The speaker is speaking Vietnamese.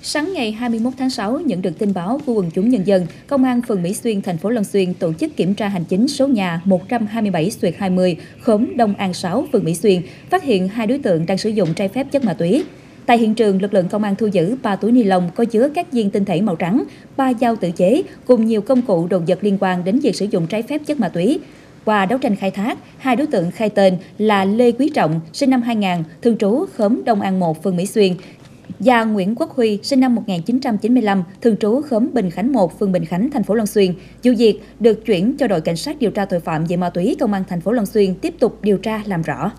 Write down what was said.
Sáng ngày 21 tháng 6, nhận được tin báo của quần chúng nhân dân, Công an phường Mỹ Xuyên, thành phố Long Xuyên tổ chức kiểm tra hành chính số nhà 127 xuyệt 20, khóm Đông An 6, phường Mỹ Xuyên, phát hiện hai đối tượng đang sử dụng trái phép chất ma túy. Tại hiện trường, lực lượng công an thu giữ 3 túi ni lông có chứa các viên tinh thể màu trắng, 3 dao tự chế cùng nhiều công cụ đồ vật liên quan đến việc sử dụng trái phép chất ma túy. Qua đấu tranh khai thác, hai đối tượng khai tên là Lê Quý Trọng, sinh năm 2000, thường trú khóm Đông An 1, phường Mỹ Xuyên, và Nguyễn Quốc Huy, sinh năm 1995, thường trú khóm Bình Khánh 1, phường Bình Khánh, thành phố Long Xuyên. Vụ việc được chuyển cho đội cảnh sát điều tra tội phạm về ma túy công an thành phố Long Xuyên tiếp tục điều tra làm rõ.